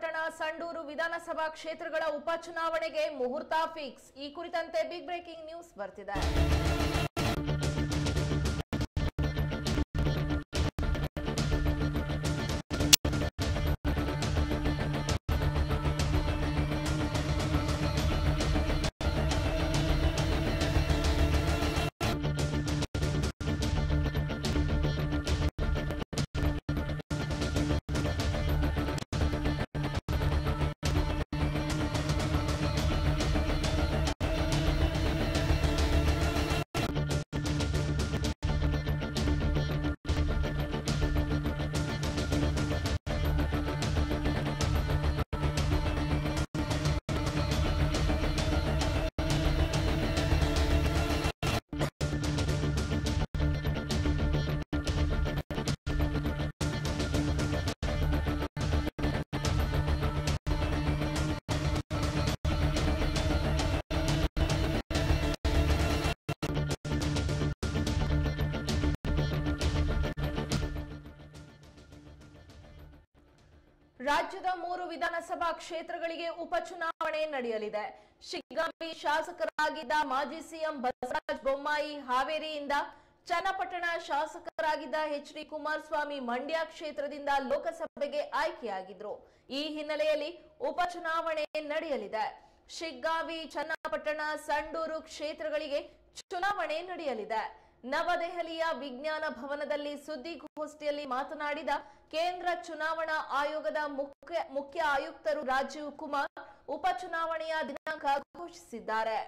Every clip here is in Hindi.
ಚನ್ನಪಟ್ಟಣ ಸಂಡೂರು ವಿಧಾನಸಭಾ ಕ್ಷೇತ್ರಗಳ ಉಪಚುನಾವಣೆಗೆ ಮುಹೂರ್ತ ಫಿಕ್ಸ್. ಈ ಕುರಿತಂತೆ ಬಿಗ್ ಬ್ರೇಕಿಂಗ್ ನ್ಯೂಸ್ ಬರ್ತಿದೆ. ರಾಜ್ಯದ ಮೂರು ವಿಧಾನಸಭಾ ಕ್ಷೇತ್ರಗಳಿಗೆ ಉಪಚುನಾವಣೆ ನಡೆಯಲಿದೆ. ಶಿಗ್ಗಾಂವಿ ಶಾಸಕರಾಗಿದ್ದ ಮಾಜಿ ಸಿಎಂ ಬಸವರಾಜ ಬೊಮ್ಮಾಯಿ ಹಾವೇರಿಯಿಂದ ಚನ್ನಪಟ್ಟಣ ಶಾಸಕರಾಗಿದ್ದ ಎಚ್ ಡಿ ಕುಮಾರಸ್ವಾಮಿ ಮಂಡ್ಯ ಕ್ಷೇತ್ರದಿಂದ ಲೋಕಸಭೆಗೆ ಆಯ್ಕೆಯಾಗಿದ್ರು. ಈ ಹಿನ್ನೆಲೆಯಲ್ಲಿ ಉಪಚುನಾವಣೆ ನಡೆಯಲಿದೆ. ಶಿಗ್ಗಾವಿ, ಚನ್ನಪಟ್ಟಣ, ಸಂಡೂರು ಕ್ಷೇತ್ರಗಳಿಗೆ ಚುನಾವಣೆ ನಡೆಯಲಿದೆ. ನವದೆಹಲಿಯ ವಿಜ್ಞಾನ ಭವನದಲ್ಲಿ ಸುದ್ದಿಗೋಷ್ಠಿಯಲ್ಲಿ ಮಾತನಾಡಿದ ಕೇಂದ್ರ ಚುನಾವಣಾ ಆಯೋಗದ ಮುಖ್ಯ ಮುಖ್ಯ ಆಯುಕ್ತರು ರಾಜೀವ್ ಕುಮಾರ್ ಉಪಚುನಾವಣೆಯ ದಿನಾಂಕ ಘೋಷಿಸಿದ್ದಾರೆ.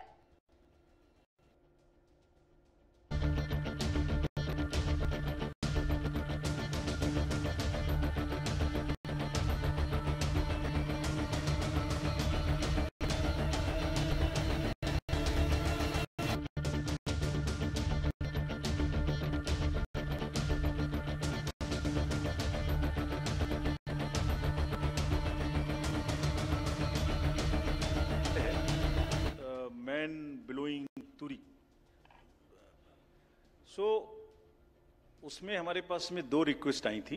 तुरी। सो उसमें हमारे पास में दो रिक्वेस्ट आई थी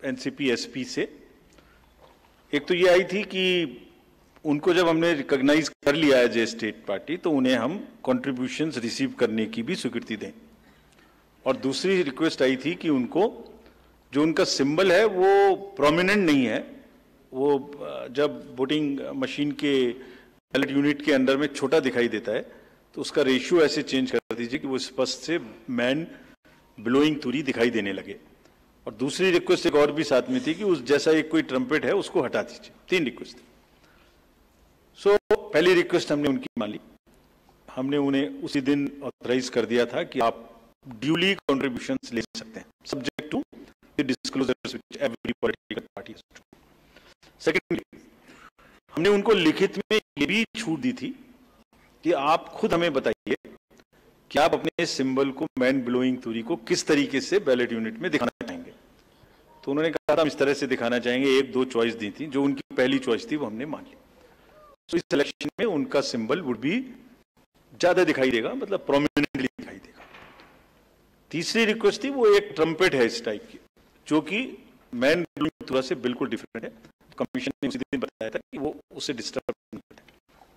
एनसीपी एसपी से। एक तो ये आई थी कि उनको जब हमने रिकॉग्नाइज कर लिया एज ए स्टेट पार्टी तो उन्हें हम कंट्रीब्यूशंस रिसीव करने की भी स्वीकृति दें। और दूसरी रिक्वेस्ट आई थी कि उनको जो उनका सिंबल है, वो प्रोमिनेंट नहीं है। वो जब वोटिंग मशीन के बैलेट यूनिट के अंदर में छोटा दिखाई देता है तो उसका रेशियो ऐसे चेंज कर दीजिए कि वो स्पष्ट से मैन ब्लोइंग तुरी दिखाई देने लगे। और दूसरी रिक्वेस्ट एक और भी साथ में थी कि उस जैसा एक कोई ट्रम्पेट है उसको हटा दीजिए। तीन रिक्वेस्ट थी सो so, पहली रिक्वेस्ट हमने उनकी मान ली। हमने उन्हें उसी दिन ऑथराइज कर दिया था कि आप ड्यूली कॉन्ट्रीब्यूशन ले सकते हैं। Subject to disclosures every political party secondly हमने उनको लिखित में भी छूट दी थी कि आप खुद हमें बताइए कि आप अपने सिंबल को मैन ब्लोइंग तुरी को किस तरीके से बैलेट यूनिट में दिखाना चाहेंगे। तो उन्होंने कहा, हम इस तरह से दिखाना चाहेंगे, एक दो चॉइस दी थी, जो उनकी पहली चॉइस थी, वो हमने मान ली। तो इस सिलेक्शन में उनका सिंबल वुड भी ज़्यादा दिखाई देगा मतलब प्रोमिनेंटली दिखाई देगा। तीसरी रिक्वेस्ट थी, वो एक ट्रम्पेट है इस टाइप की, जो कि मैन ब्लोइंग तुरा से बिल्कुल डिफरेंट है। कमीशन ने उसी दिन बताया था कि वो उससे disturb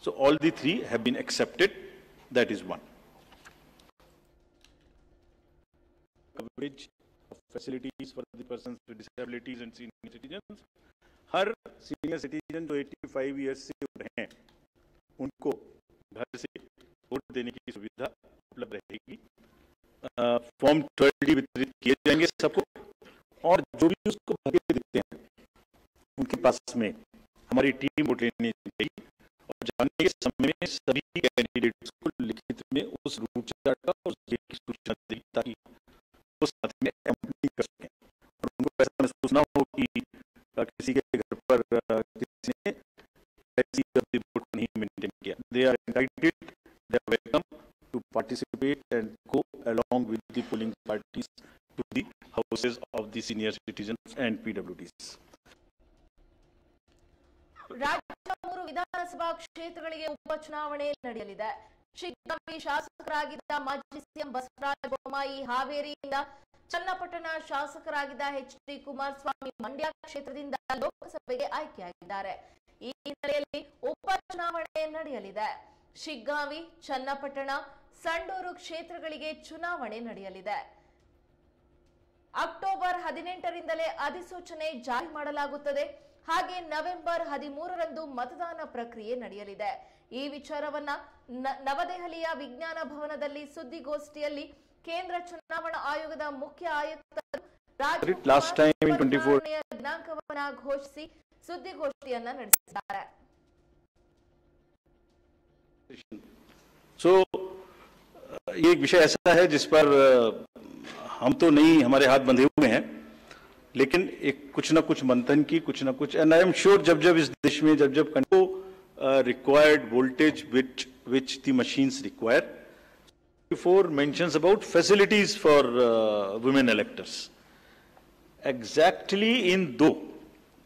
so all the three have been accepted that is one coverage of facilities for the persons with disabilities and senior citizens. हर सीनियर सिटीजन जो 85 इयर्स से ऊपर हैं, उनको घर से वोट देने की सुविधा उपलब्ध रहेगी। फॉर्म ट्वेल्व वितरित किए जाएँगे सबको। और जो भी उसको भर देते हैं, उनके पास में हमारी टीम वोट लेने जाएगी। और जाने के समय में सभी कैंडिडेट्स को लिखित में उस रूट चार्ट का डेट की सूचना देगी ताकि वो साथ में कंप्लीट कर सकें और उनको ऐसा महसूस ना हो कि किसी के घर पर किसी ने वोट नहीं मेंटेन किया they are entitled they are welcome to participate and go along with the polling parties to the houses of the senior citizens and PWDs. ರಾಜ್ಯದ ಮೂರು ವಿಧಾನಸಭಾ ಕ್ಷೇತ್ರಗಳಿಗೆ ಉಪಚುನಾವಣೆ ನಡೆಯಲಿದೆ. ಶಿಗ್ಗಾಂವಿ ಶಾಸಕರಾಗಿದ್ದ ಮಾಜಿ ಸಿಎಂ ಬಸವರಾಜ ಬೊಮ್ಮಾಯಿ ಹಾವೇರಿಯಿಂದ ಚನ್ನಪಟ್ಟಣ ಶಾಸಕರಾಗಿದ್ದ ಎಚ್ ಡಿ ಕುಮಾರಸ್ವಾಮಿ ಮಂಡ್ಯ ಕ್ಷೇತ್ರದಿಂದ ಲೋಕಸಭೆಗೆ ಆಯ್ಕೆಯಾಗಿದ್ದಾರೆ. ಈ ಹಿನ್ನೆಲೆಯಲ್ಲಿ ಉಪಚುನಾವಣೆ ನಡೆಯಲಿದೆ. ಶಿಗ್ಗಾವಿ ಚನ್ನಪಟ್ಟಣ, ಸಂಡೂರು ಕ್ಷೇತ್ರಗಳಿಗೆ ಚುನಾವಣೆ ನಡೆಯಲಿದೆ. ಅಕ್ಟೋಬರ್ ಹದಿನೆಂಟರಿಂದಲೇ ಅಧಿಸೂಚನೆ ಜಾರಿ ಮಾಡಲಾಗುತ್ತದೆ. ಹಾಗೆ ನವೆಂಬರ್ ಹದಿಮೂರರಂದು ಮತದಾನ ಪ್ರಕ್ರಿಯೆ ನಡೆಯಲಿದೆ ಈ ವಿಚಾರವನ್ನ ನ- ನವದೆಹಲಿಯ ವಿಜ್ಞಾನ ಭವನದಲ್ಲಿ ಸುದ್ದಿಗೋಷ್ಠಿಯಲ್ಲಿ ಕೇಂದ್ರ ಚುನಾವಣಾ ಆಯೋಗದ ಮುಖ್ಯ ಆಯುಕ್ತರು Rajiv Last Kumar time in 24 ಚುನಾವಣೆಯ ದಿನಾಂಕವನ್ನ ಘೋಷಿಸಿ ಸುದ್ದಿಗೋಷ್ಠಿಯನ್ನ ನಡೆಸಿದ್ದಾರೆ सो ये एक विषय ऐसा है जिस पर अ, हम तो नहीं हमारे हाथ बंधे हुए हैं लेकिन एक कुछ ना कुछ मंथन की, कुछ ना कुछ एंड आई एम श्योर जब जब इस देश में, जब जब कंट्रो required voltage which which the machines require before mentions about facilities for women electors exactly इन दो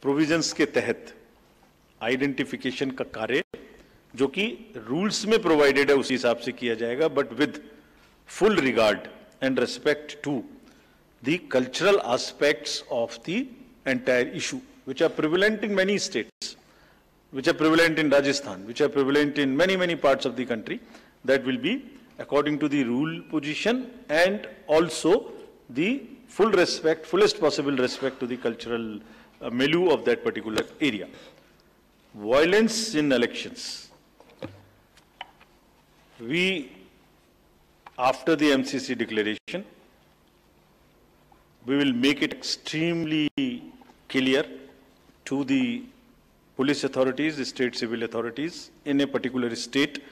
प्रोविजंस के तहत आइडेंटिफिकेशन का कार्य, जो कि रूल्स में प्रोवाइडेड है, उसी हिसाब से किया जाएगा but with full regard and respect to the cultural aspects of the entire issue, which are prevalent in many states, which are prevalent in Rajasthan, which are prevalent in many, many parts of the country, that will be according to the rule position and also the full respect, fullest possible respect to the cultural uh, milieu of that particular area. Violence in elections. We, after the MCC declaration, we will make it extremely clear to the police authorities, the state civil authorities in a particular state